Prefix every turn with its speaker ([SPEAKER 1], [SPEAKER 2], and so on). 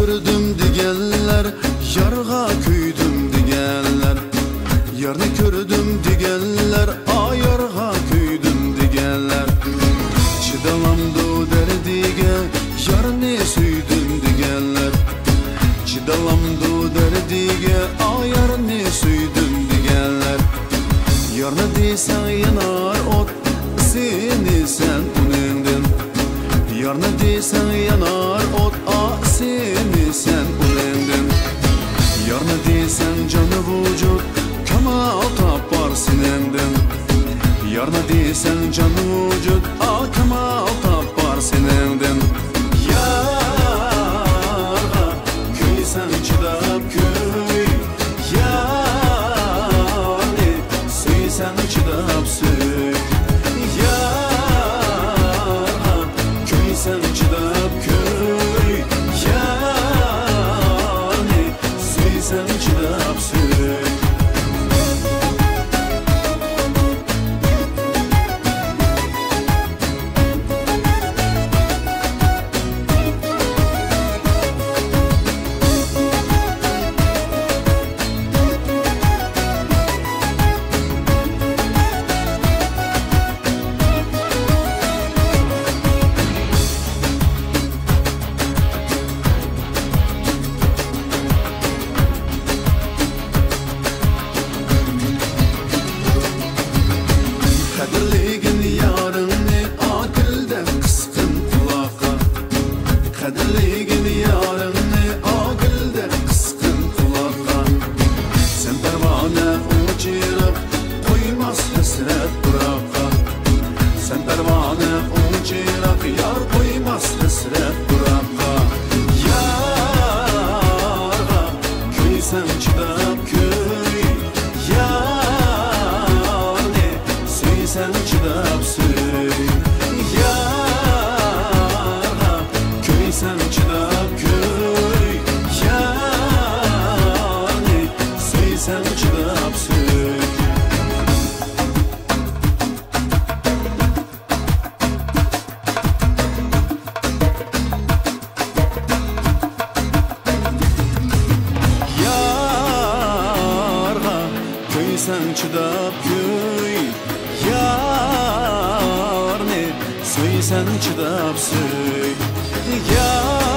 [SPEAKER 1] Gördüm digenler Yarga küydüm digenler. Yarını gördüm digenler A yarga küydüm digenler. Çıdalamdı derdige Yarını süydüm digenler. Çıdalamdı derdige A yarını süydüm digenler. Yarını diysen yanar Diysen yanar ot A seni sen unendin Yarını diysen canı vücut Kemal tapar sinenden Yarını diysen canı Kadirligin yarını akıldan kıskın kulağa Sen pervane uçurup koymaz hasret bıraka Sen pervane uçurup yar koymaz hasret bıraka Yarga köysen çıdap köy. Yani Söysen çıdap söy köysen çıdap köy Yar ne? Söysen çıdap söy Yarga